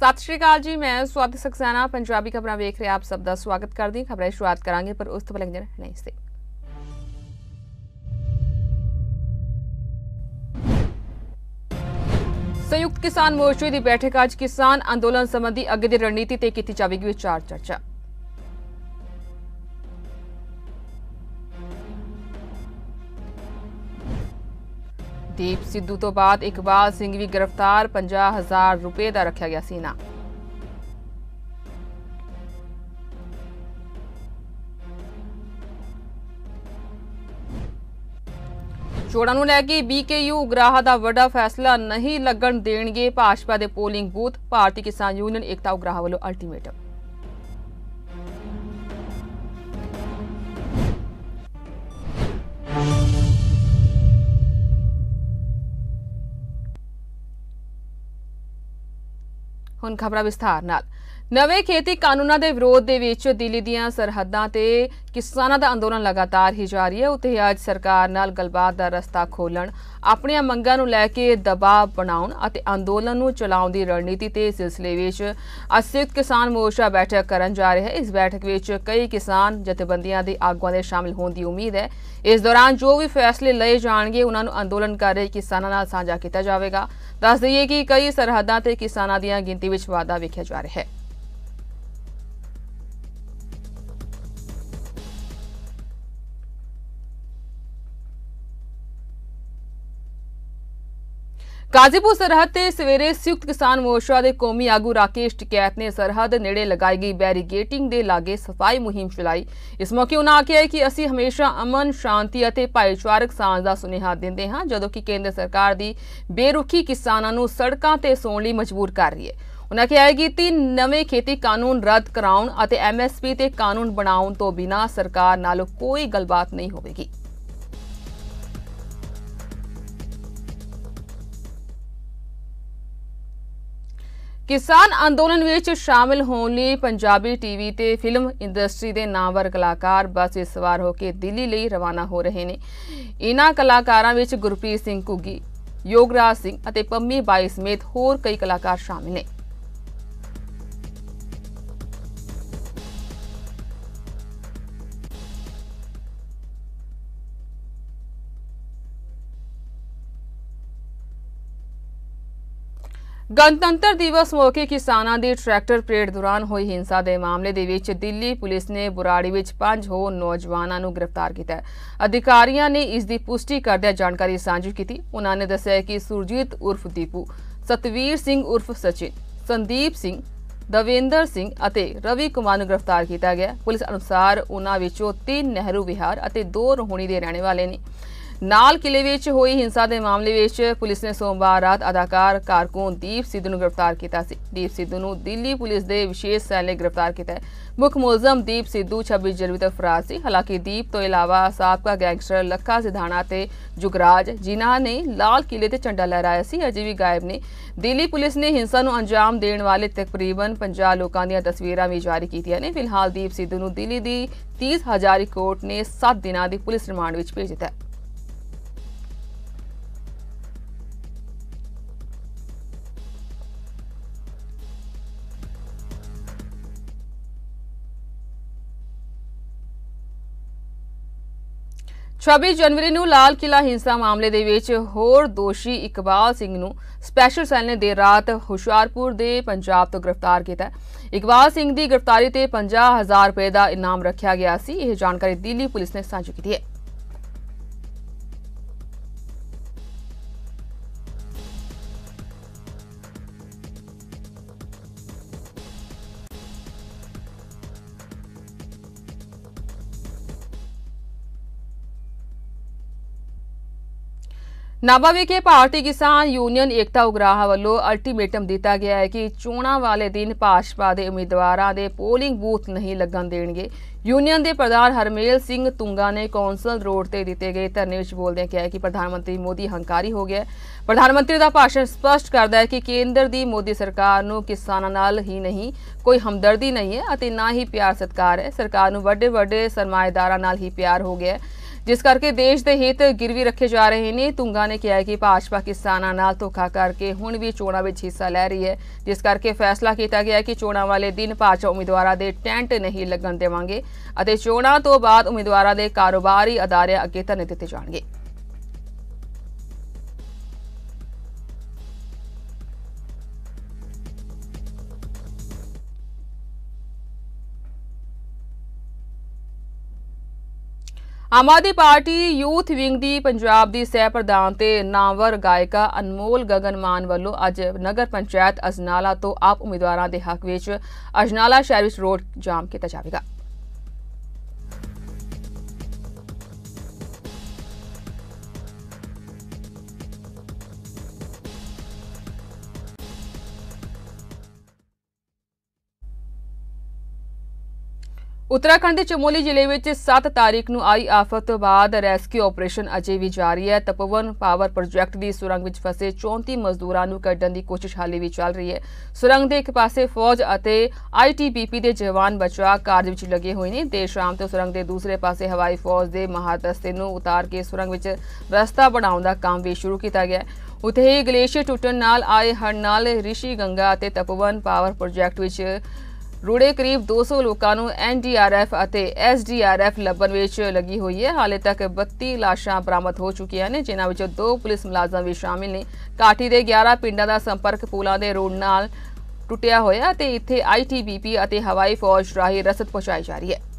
ਸਤਿ ਸ਼੍ਰੀ ਅਕਾਲ ਜੀ ਮੈਂ ਸਵਾਤੀ ਸਕਸੈਨਾ ਪੰਜਾਬੀ ਖਬਰਾਂ ਵੇਖ ਰਹੇ ਆਪ ਸਭ ਦਾ ਸਵਾਗਤ ਕਰਦੀ ਹਾਂ ਖਬਰਾਂ ਦੀ ਸ਼ੁਰੂਆਤ ਕਰਾਂਗੇ ਪਰ ਉਸ ਤੋਂ ਪਹਿਲਾਂ ਜਨ ਨਹੀਂ ਸੀ ਸੰਯੁਕਤ ਕਿਸਾਨ ਮੋਰਚੇ ਦੀ ਬੈਠਕ ਅੱਜ ਕਿਸਾਨ ਅੰਦੋਲਨ ਸੰਬੰਧੀ ਅੱਗੇ ਦੀ ਰਣਨੀਤੀ ਤੇ ਕੀਤੀ ਜਾਵੇਗੀ ਵਿਚਾਰ ਚਰਚਾ ਦੀਪ ਸਿੱਧੂ ਤੋਂ ਬਾਅਦ ਇਕਬਾਲ ਸਿੰਘ ਵੀ ਗ੍ਰਿਫਤਾਰ 50000 ਰੁਪਏ ਦਾ ਰੱਖਿਆ ਗਿਆ ਸੀ ਨਾ ਚੋਣਾਂ ਨੂੰ ਲੈ ਕੇ ਬੀਕੇਯੂ ਉਗਰਾਹ ਦਾ ਵੱਡਾ ਫੈਸਲਾ ਨਹੀਂ ਲੱਗਣ ਦੇਣਗੇ। ਭਾਜਪਾ ਦੇ ਪੋਲਿੰਗ ਬੂਥ, ਭਾਰਤੀ ਕਿਸਾਨ ਯੂਨੀਅਨ ਏਕਤਾ ਉਗਰਾਹ ਵੱਲੋਂ ਅਲਟੀਮੇਟਮ ਹੁਣ ਖਬਰਾਂ ਵਿਸਥਾਰ ਨਾਲ ਨਵੇਂ ਖੇਤੀ ਕਾਨੂੰਨਾਂ ਦੇ ਵਿਰੋਧ ਦੇ ਵਿੱਚ ਦਿੱਲੀ ਦੀਆਂ ਸਰਹੱਦਾਂ ਤੇ ਕਿਸਾਨਾਂ ਦਾ ਅੰਦੋਲਨ ਲਗਾਤਾਰ ਹੀ ਜਾਰੀ ਹੈ ਉੱਥੇ ਅੱਜ ਸਰਕਾਰ ਨਾਲ ਗੱਲਬਾਤ ਦਾ ਰਸਤਾ ਖੋਲਣ ਆਪਣੀਆਂ ਮੰਗਾਂ ਨੂੰ ਲੈ ਕੇ ਦਬਾਅ ਬਣਾਉਣ ਅਤੇ ਅੰਦੋਲਨ ਨੂੰ ਚਲਾਉਣ ਦੀ ਰਣਨੀਤੀ ਤੇ ਸਿਲਸਿਲੇ ਵਿੱਚ ਅਸਿਤ ਕਿਸਾਨ ਮੋਰਚਾ ਬੈਠਕ ਕਰਨ ਜਾ ਰਿਹਾ ਹੈ ਇਸ ਬੈਠਕ ਵਿੱਚ ਕਈ ਕਿਸਾਨ ਜਥੇਬੰਦੀਆਂ ਦੇ ਆਗੂਆਂ ਦੇ ਸ਼ਾਮਿਲ ਹੋਣ ਦੀ ਉਮੀਦ ਹੈ ਇਸ ਦੌਰਾਨ ਜੋ ਵੀ ਫੈਸਲੇ ਲਏ ਜਾਣਗੇ ਉਹਨਾਂ ਨੂੰ ਅੰਦੋਲਨ ਕਰ ਰਹੇ ਕਿਸਾਨਾਂ ਨਾਲ ਸਾਂਝਾ ਕੀਤਾ ਜਾਵੇਗਾ ਦੱਸ ਦਈਏ ਕਿ ਕਈ ਸਰਹੱਦਾਂ ਤੇ ਕਿਸਾਨਾਂ ਦੀਆਂ ਗਿਣਤੀ ਵਿੱਚ ਵਾਧਾ ਵੇਖਿਆ ਜਾ ਰਿਹਾ ਹੈ ਕਾਜ਼ੀਪੁਰ ਸਰਹੱਦ ਤੇ ਸਵੇਰੇ ਸੰਯੁਕਤ ਕਿਸਾਨ ਮੋਰਚਾ ਦੇ ਕੌਮੀ ਆਗੂ ਰਾਕੇਸ਼ ਟਿਕੈਤ ਨੇ ਸਰਹੱਦ ਨੇੜੇ ਲਗਾਈ ਗਈ ਬੈਰੀਗੇਟਿੰਗ ਦੇ ਲਾਗੇ ਸਫ਼ਾਈ ਮੁਹਿੰਮ ਚਲਾਈ। ਇਸ ਮੌਕੇ ਉਹਨਾਂ ਆਖਿਆ ਕਿ ਅਸੀਂ ਹਮੇਸ਼ਾ ਅਮਨ, ਸ਼ਾਂਤੀ ਅਤੇ ਭਾਈਚਾਰਕ ਸਾਂਝ ਦਾ ਸੁਨੇਹਾ ਦਿੰਦੇ ਹਾਂ, ਜਦੋਂ ਕਿ ਕੇਂਦਰ ਸਰਕਾਰ ਦੀ ਬੇਰੁਖੀ ਕਿਸਾਨਾਂ ਨੂੰ ਸੜਕਾਂ ਤੇ ਸੌਣ ਲਈ ਮਜਬੂਰ ਕਰ ਰਹੀ ਹੈ। ਉਹਨਾਂ ਕਿਹਾ ਹੈ ਕਿ ਤਿੰਨ ਨਵੇਂ ਖੇਤੀ ਕਾਨੂੰਨ ਰੱਦ ਕਰਾਉਣ ਅਤੇ ਐਮਐਸਪੀ ਤੇ ਕਾਨੂੰਨ ਬਣਾਉਣ ਤੋਂ ਬਿਨਾਂ ਸਰਕਾਰ ਨਾਲ ਕੋਈ ਗੱਲਬਾਤ ਨਹੀਂ ਹੋਵੇਗੀ। ਕਿਸਾਨ ਅੰਦੋਲਨ ਵਿੱਚ ਸ਼ਾਮਿਲ ਹੋਣ ਲਈ ਪੰਜਾਬੀ ਟੀਵੀ ਤੇ ਫਿਲਮ ਇੰਡਸਟਰੀ ਦੇ ਨਾਮਵਰ ਕਲਾਕਾਰ ਬੱਸ ਵਿੱਚ ਸਵਾਰ ਹੋ ਕੇ ਦਿੱਲੀ ਲਈ ਰਵਾਨਾ ਹੋ ਰਹੇ ਨੇ ਇਨ੍ਹਾਂ ਕਲਾਕਾਰਾਂ ਵਿੱਚ ਗੁਰਪ੍ਰੀਤ ਸਿੰਘ ਕੁੱਗੀ ਯੋਗਰਾਜ ਸਿੰਘ ਅਤੇ ਪੰਮੀ ਬਾਈ ਸਮੇਤ ਹੋਰ ਕਈ ਕਲਾਕਾਰ ਸ਼ਾਮਿਲ ਨੇ ਗਣਤੰਤਰ ਦਿਵਸ ਮੌਕੇ ਕਿਸਾਨਾਂ ਦੀ ਟਰੈਕਟਰ ਪਰੇਡ ਦੌਰਾਨ ਹੋਈ ਹਿੰਸਾ ਦੇ ਮਾਮਲੇ ਦੇ ਵਿੱਚ ਦਿੱਲੀ ਪੁਲਿਸ ਨੇ ਬੁਰਾੜੀ ਵਿੱਚ ਪੰਜ ਹੋਰ ਨੌਜਵਾਨਾਂ ਨੂੰ ਗ੍ਰਿਫਤਾਰ ਕੀਤਾ ਹੈ ਅਧਿਕਾਰੀਆਂ ਨੇ ਇਸ ਦੀ ਪੁਸ਼ਟੀ ਕਰਦਿਆਂ ਜਾਣਕਾਰੀ ਸਾਂਝੀ ਕੀਤੀ ਉਹਨਾਂ ਨੇ ਦੱਸਿਆ ਕਿ ਸੁਰਜੀਤ ਉਰਫ ਦੀਪੂ ਸਤਵੀਰ ਸਿੰਘ ਉਰਫ ਸਚਿਨ ਸੰਦੀਪ ਸਿੰਘ ਦਵਿੰਦਰ ਸਿੰਘ ਅਤੇ ਰਵੀ ਕੁਮਾਰ ਨੂੰ ਗ੍ਰਿਫਤਾਰ ਕੀਤਾ ਗਿਆ ਪੁਲਿਸ ਅਨੁਸਾਰ ਉਹਨਾਂ ਵਿੱਚੋਂ ਤਿੰਨ ਨਹਿਰੂ ਵਿਹਾਰ ਅਤੇ ਦੋ ਰੋਹਣੀ ਦੇ ਰਹਿਣ ਵਾਲੇ ਨੇ ਨਾਲ ਕਿਲੇ ਵਿੱਚ ਹੋਈ ਹਿੰਸਾ ਦੇ ਮਾਮਲੇ ਵਿੱਚ ਪੁਲਿਸ ਨੇ ਸੋਮਵਾਰ ਰਾਤ ਅਦਾਕਾਰ ਕਾਰਕੂਨ ਦੀਪ ਸਿੱਧੂ ਨੂੰ ਗ੍ਰਿਫਤਾਰ ਕੀਤਾ ਸੀ ਦੀਪ ਸਿੱਧੂ ਨੂੰ ਦਿੱਲੀ ਪੁਲਿਸ ਦੇ ਵਿਸ਼ੇਸ਼ ਸੈੱਲ ਨੇ ਗ੍ਰਿਫਤਾਰ ਕੀਤਾ ਹੈ ਮੁੱਖ ਮੁਲਜ਼ਮ ਦੀਪ ਸਿੱਧੂ 26 ਜਨਵਰੀ ਤੱਕ ਫਰਾਰ ਸੀ ਹਾਲਾਂਕਿ ਦੀਪ ਤੋਂ ਇਲਾਵਾ ਸਾਬਕਾ ਗੈਂਗਸਟਰ ਲੱਖਾ ਸਿਧਾਣਾ ਤੇ ਜੁਗਰਾਜ ਜਿਨ੍ਹਾਂ ਨੇ ਲਾਲ ਕਿਲੇ ਤੇ ਝੰਡਾ ਲਹਿਰਾਇਆ ਸੀ ਅਜੇ ਵੀ ਗਾਇਬ ਨੇ ਦਿੱਲੀ ਪੁਲਿਸ ਨੇ ਹਿੰਸਾ ਨੂੰ ਅੰਜਾਮ ਦੇਣ ਵਾਲੇ ਤਕਰੀਬਨ 50 ਲੋਕਾਂ ਦੀਆਂ ਤਸਵੀਰਾਂ ਵੀ ਜਾਰੀ ਕੀਤੀਆਂ ਨੇ ਫਿਲਹਾਲ ਦੀਪ ਸਿੱਧੂ ਨੂੰ ਦਿੱਲੀ ਦੀ 30 ਹਜ਼ਾਰੀ ਕੋਰਟ ਨੇ 7 ਦਿਨਾਂ ਦੀ ਪੁਲਿਸ ਰਿਮਾਂਡ ਵਿੱਚ ਭੇਜ ਦਿੱਤਾ ਹੈ 26 ਜਨਵਰੀ ਨੂੰ ਲਾਲ ਕਿਲਾ ਹਿੰਸਾ ਮਾਮਲੇ ਦੇ ਵਿੱਚ ਹੋਰ ਦੋਸ਼ੀ ਇਕਬਾਲ ਸਿੰਘ ਨੂੰ ਸਪੈਸ਼ਲ ਸੈੱਲ ਨੇ ਦੇਰ ਰਾਤ ਹੁਸ਼ਿਆਰਪੁਰ ਦੇ ਪੰਜਾਬ ਤੋਂ ਗ੍ਰਿਫਤਾਰ ਕੀਤਾ ਇਕਬਾਲ ਸਿੰਘ ਦੀ ਗ੍ਰਿਫਤਾਰੀ ਤੇ 50000 ਰੁਪਏ ਦਾ ਇਨਾਮ ਰੱਖਿਆ ਗਿਆ ਸੀ। ਇਹ ਜਾਣਕਾਰੀ ਦਿੱਲੀ ਪੁਲਿਸ ਨੇ ਸਾਂਝੀ ਕੀਤੀ ਹੈ। ਨਾਭਾ ਵਿਖੇ ਭਾਰਤੀ ਕਿਸਾਨ ਯੂਨੀਅਨ ਏਕਤਾ ਉਗਰਾਹ ਵੱਲੋਂ ਅਲਟੀਮੇਟਮ ਦਿੱਤਾ ਗਿਆ ਹੈ ਕਿ ਚੋਣਾਂ ਵਾਲੇ ਦਿਨ ਭਾਜਪਾ ਦੇ ਉਮੀਦਵਾਰਾਂ ਦੇ ਪੋਲਿੰਗ ਬੂਥ ਨਹੀਂ ਲੱਗਣ ਦੇਣਗੇ ਯੂਨੀਅਨ ਦੇ ਪ੍ਰਧਾਨ ਹਰਮੇਲ ਸਿੰਘ ਤੁੰਗਾ ਨੇ ਕੌਂਸਲ ਰੋਡ ਤੇ ਦਿੱਤੇ ਗਏ ਧਰਨੇ ਵਿੱਚ ਬੋਲਦਿਆਂ ਕਿਹਾ ਕਿ ਪ੍ਰਧਾਨ ਮੰਤਰੀ ਮੋਦੀ ਹੰਕਾਰੀ ਹੋ ਗਿਆ ਪ੍ਰਧਾਨ ਮੰਤਰੀ ਦਾ ਭਾਸ਼ਣ ਸਪਸ਼ਟ ਕਰਦਾ ਹੈ ਕਿ ਕੇਂਦਰ ਦੀ ਮੋਦੀ ਸਰਕਾਰ ਨੂੰ ਕਿਸਾਨਾਂ ਨਾਲ ਹੀ ਨਹੀਂ ਕੋਈ ਹਮਦਰਦੀ ਨਹੀਂ ਹੈ ਅਤੇ ਨਾ ਹੀ ਪਿਆਰ ਸਤਕਾਰ ਹੈ ਸਰਕਾਰ ਨੂੰ ਵੱਡੇ ਜਿਸ ਕਰਕੇ ਦੇਸ਼ ਦੇ ਹਿੱਤ ਗਿਰਵੀ ਰੱਖੇ ਜਾ ਰਹੇ ਨੇ। ਤੁੰਗਾ ਨੇ ਕਿਹਾ ਕਿ ਭਾਜਪਾ ਕਿਸਾਨਾਂ ਨਾਲ ਧੋਖਾ ਕਰਕੇ ਹੁਣ ਵੀ ਚੋਣਾਂ ਵਿੱਚ ਹਿੱਸਾ ਲੈ ਰਹੀ ਹੈ। ਜਿਸ ਕਰਕੇ ਫੈਸਲਾ ਕੀਤਾ ਗਿਆ ਕਿ ਚੋਣਾਂ ਵਾਲੇ ਦਿਨ ਭਾਜਪਾ ਉਮੀਦਵਾਰਾਂ ਦੇ ਟੈਂਟ ਨਹੀਂ ਲੱਗਣ ਦੇਵਾਂਗੇ ਅਤੇ ਚੋਣਾਂ ਤੋਂ ਬਾਅਦ ਉਮੀਦਵਾਰਾਂ ਦੇ ਕਾਰੋਬਾਰੀ ਅਦਾਰੇ ਅੱਗੇ ਧਰਨੇ ਦਿੱਤੇ ਜਾਣਗੇ। Aam Aadmi Party youth wing ਦੀ ਪੰਜਾਬ ਦੀ ਸਹਿ ਪ੍ਰਧਾਨ ਤੇ ਨਾਮਵਰ ਗਾਇਕਾ ਅਨਮੋਲ ਗਗਨਮਾਨ ਵੱਲੋਂ ਅੱਜ ਨਗਰ ਪੰਚਾਇਤ ਅਜਨਾਲਾ ਤੋਂ ਆਪ ਉਮੀਦਵਾਰਾਂ ਦੇ ਹੱਕ ਵਿੱਚ ਅਜਨਾਲਾ ਸ਼ਹਿਰ ਵਿੱਚ ਰੋਡ ਜਾਮ ਕੀਤਾ ਜਾਵੇਗਾ। ਉੱਤਰਾਖੰਡ ਦੇ ਚਮੋਲੀ ਜ਼ਿਲ੍ਹੇ ਵਿੱਚ 7 ਤਾਰੀਖ ਨੂੰ ਆਈ ਆਫਤ ਤੋਂ ਬਾਅਦ ਰੈਸਕਿਊ ਆਪਰੇਸ਼ਨ ਅਜੇ ਵੀ ਜਾਰੀ ਹੈ ਤਪਵਨ ਪਾਵਰ ਪ੍ਰੋਜੈਕਟ ਦੀ ਸੁਰੰਗ ਵਿੱਚ ਫਸੇ 34 ਮਜ਼ਦੂਰਾਂ ਨੂੰ ਕੱਢਣ ਦੀ ਕੋਸ਼ਿਸ਼ ਹਾਲੇ ਵੀ ਚੱਲ ਰਹੀ ਹੈ ਸੁਰੰਗ ਦੇ ਇੱਕ ਪਾਸੇ ਫੌਜ ਅਤੇ ਆਈਟੀਬੀਪੀ ਦੇ ਜਵਾਨ ਬਚਾਅ ਕਾਰਜ ਵਿੱਚ ਲੱਗੇ ਹੋਏ ਨੇ ਦੇਰ ਸ਼ਾਮ ਤੋਂ ਸੁਰੰਗ ਦੇ ਦੂਸਰੇ ਪਾਸੇ ਹਵਾਈ ਫੌਜ ਦੇ ਮਹਾਦਸਤੇ ਨੂੰ ਉਤਾਰ ਕੇ ਸੁਰੰਗ ਵਿੱਚ ਰਸਤਾ ਬਣਾਉਣ ਦਾ ਕੰਮ ਵੀ ਸ਼ੁਰੂ ਕੀਤਾ ਗਿਆ ਹੈ ਉਥੇ ਹੀ ਗਲੇਸ਼ੀਅਰ ਟੁੱਟਣ ਨਾਲ ਆਏ ਹੜ੍ਹ ਨਾਲ ਰਿਸ਼ੀ ਗੰਗਾ ਅਤੇ ਤਪਵਨ ਪਾਵਰ ਪ੍ਰੋਜੈਕਟ ਵਿੱਚ ਰੁੜੇ ਕਰੀਬ 200 ਲੋਕਾਂ ਨੂੰ ਐਨਡੀਆਰਐਫ ਅਤੇ ਐਸਡੀਆਰਐਫ ਲੱਭਣ ਵਿੱਚ ਲੱਗੀ ਹੋਈ ਹੈ ਹਾਲੇ ਤੱਕ 32 ਲਾਸ਼ਾਂ ਬਰਾਮਦ ਹੋ ਚੁੱਕੀਆਂ ਨੇ ਜਿਨ੍ਹਾਂ ਵਿੱਚੋਂ ਦੋ ਪੁਲਿਸ ਮੁਲਾਜ਼ਮ ਵੀ ਸ਼ਾਮਿਲ ਨੇ ਕਾਠੀ ਦੇ 11 ਪਿੰਡਾਂ ਦਾ ਸੰਪਰਕ ਪੁਲਾਂ ਦੇ ਰੋਡ ਨਾਲ ਟੁੱਟਿਆ ਹੋਇਆ ਤੇ ਇੱਥੇ ਆਈਟੀਬੀਪੀ ਅਤੇ ਹਵਾਈ ਫੌਜ ਰਾਹੀਂ ਰਸਦ ਪਹੁੰਚਾਈ ਜਾ ਰਹੀ ਹੈ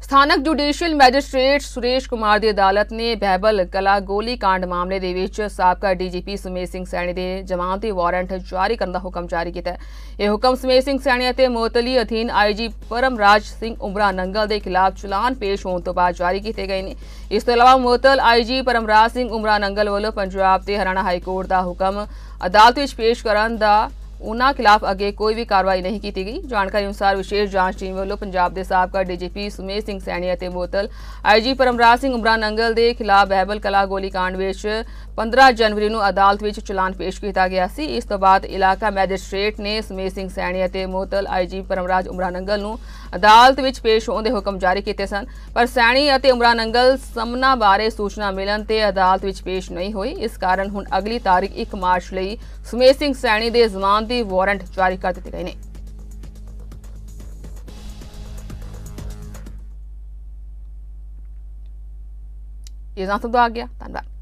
ਸਥਾਨਕ ਜੁਡੀਸ਼ੀਅਲ ਮੈਜਿਸਟ੍ਰੇਟ ਸੁਰੇਸ਼ ਕੁਮਾਰ ਦੀ ਅਦਾਲਤ ਨੇ ਬਹਿਬਲ ਕਲਾ ਗੋਲੀ ਕਾਂਡ ਮਾਮਲੇ ਦੇ ਵਿੱਚ ਸਾਬਕਾ ਡੀਜੀਪੀ ਸੁਮੇਧ ਸਿੰਘ ਸੈਣੀ ਦੇ ਜ਼ਮਾਨਤੀ ਵਾਰੰਟ ਜਾਰੀ ਕਰਨ ਦਾ ਹੁਕਮ ਜਾਰੀ ਕੀਤਾ ਹੈ। ਇਹ ਹੁਕਮ ਸੁਮੇਧ ਸਿੰਘ ਸੈਣੀ ਅਤੇ ਮੋਤਲੀ ਅਧੀਨ ਆਈਜੀ ਪਰਮਰਾਜ ਸਿੰਘ ਉਮਰਾ ਨੰਗਲ ਦੇ ਖਿਲਾਫ ਚਲਾਨ ਪੇਸ਼ ਹੋਣ ਤੋਂ ਬਾਅਦ ਜਾਰੀ ਕੀਤੇ ਗਏ ਨੇ। ਇਸ ਤੋਂ ਇਲਾਵਾ ਮੋਤਲ ਆਈਜੀ ਪਰਮਰਾਜ ਸਿੰਘ ਉਮਰਾ ਨੰਗਲ ਵੱਲੋਂ ਪੰਜਾਬ ਤੇ ਹਰਿਆਣਾ ਹਾਈ ਕੋਰਟ ਦਾ ਹੁਕਮ ਅਦਾਲਤ ਵਿੱਚ ਪੇਸ਼ ਕਰਨ ਦਾ ਉਨ੍ਹਾਂ ਖਿਲਾਫ ਅੱਗੇ ਕੋਈ ਵੀ ਕਾਰਵਾਈ ਨਹੀਂ ਕੀਤੀ ਗਈ। ਜਾਣਕਾਰੀ ਅਨੁਸਾਰ ਵਿਸ਼ੇਸ਼ ਜਾਂਚ ਟੀਮ ਵੱਲੋਂ ਪੰਜਾਬ ਦੇ ਸਾਬਕਾ ਡੀਜੀਪੀ ਸੁਮੇਸ਼ ਸਿੰਘ ਸੈਣੀ ਅਤੇ ਮੋਤਲ ਆਈਜੀ ਪਰਮਰਾਜ ਸਿੰਘ ਉਮਰਾ ਨੰਗਲ ਦੇ ਖਿਲਾਫ ਬਹਿਬਲ ਕਲਾ ਗੋਲੀ ਕਾਂਡ ਵਿੱਚ 15 ਜਨਵਰੀ ਨੂੰ ਅਦਾਲਤ ਵਿੱਚ ਚਲਾਨ ਪੇਸ਼ ਕੀਤਾ ਗਿਆ ਸੀ ਇਸ ਤੋਂ ਬਾਅਦ ਇਲਾਕਾ ਮੈਜਿਸਟ੍ਰੇਟ ਨੇ ਸੁਮੇਸ਼ ਸਿੰਘ ਸੈਣੀ ਅਤੇ ਮੋਤਲ ਆਈਜੀ ਪਰਮਰਾਜ ਉਮਰਾ ਨੰਗਲ ਨੂੰ ਅਦਾਲਤ ਵਿੱਚ ਪੇਸ਼ ਹੋਣ ਦੇ ਹੁਕਮ ਜਾਰੀ ਕੀਤੇ ਸਨ ਪਰ ਸੈਣੀ ਅਤੇ ਉਮਰਾ ਨੰਗਲ ਸਮਨਾ ਬਾਰੇ ਸੂਚਨਾ ਮਿਲਣ ਤੇ ਅਦਾਲਤ ਵਿੱਚ ਪੇਸ਼ ਨਹੀਂ ਹੋਈ ਇਸ ਕਾਰਨ ਹੁਣ ਅਗਲੀ ਤਾਰੀਖ 1 ਮਾਰਚ ਲਈ ਸੁਮੇਸ਼ ਸਿੰਘ ਸੈਣੀ ਦੇ ਜ਼ਮਾਨਤ ਦੀ ਵਾਰੰਟ ਜਾਰੀ ਕਰ ਦਿੱਤੇ ਗਏ ਨੇ ਇਹ ਜਾਣ ਤੋਂ ਆ ਗਿਆ ਧੰਨਵਾਦ